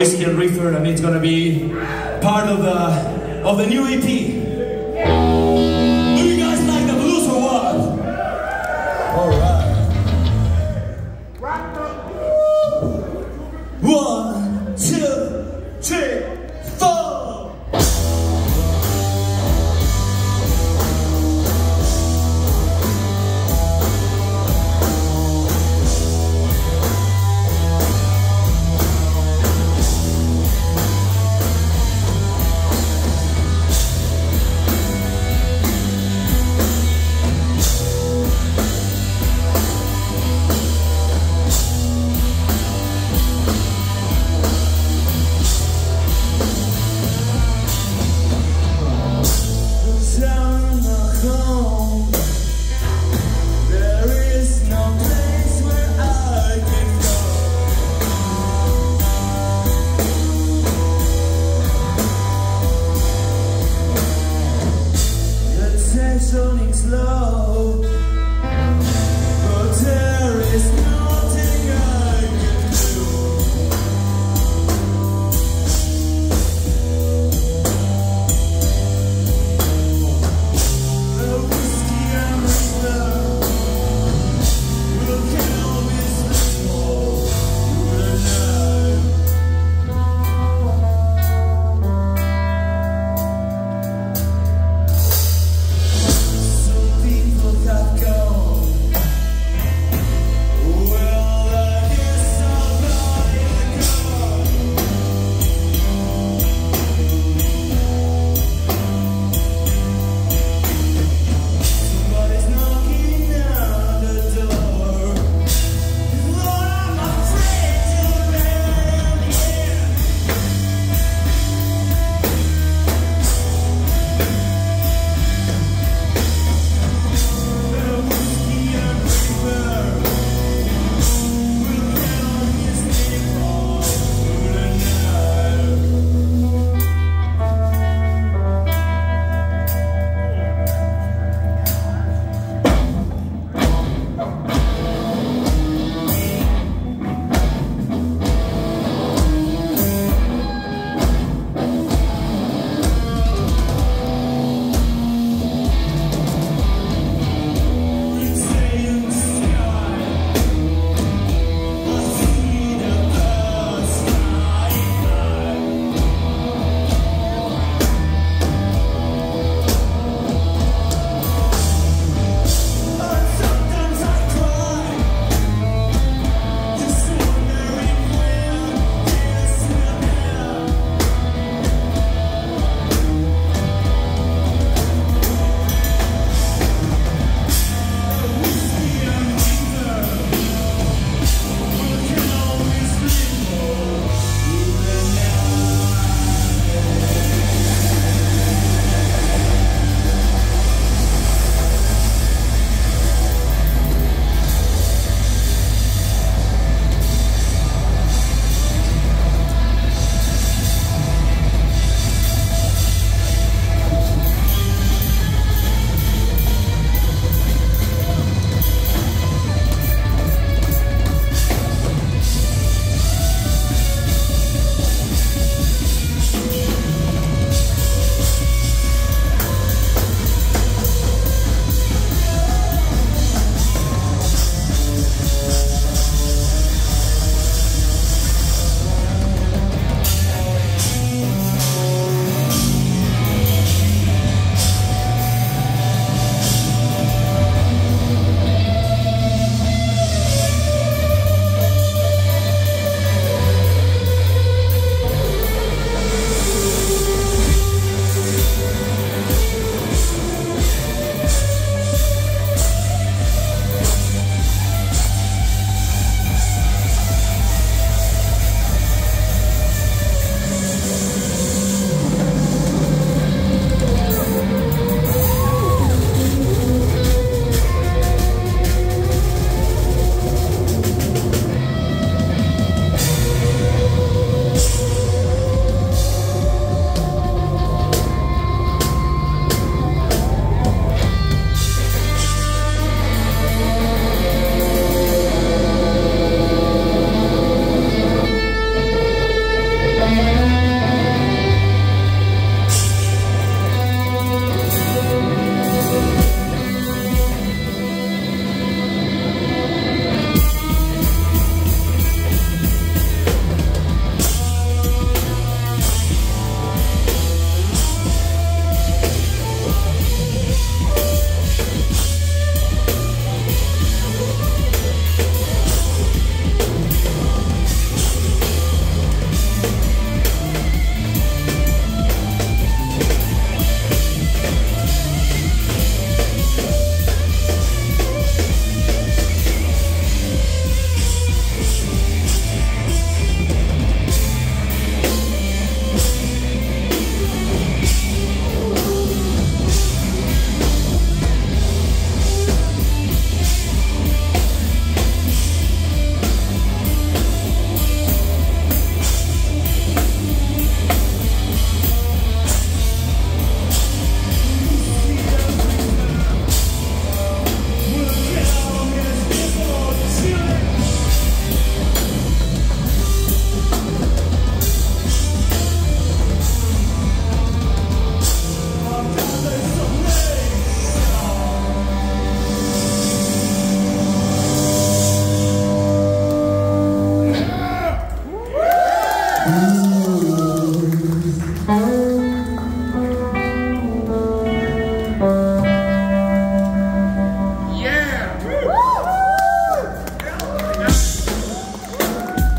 Whiskey and Reefer, and it's gonna be part of the of the new EP.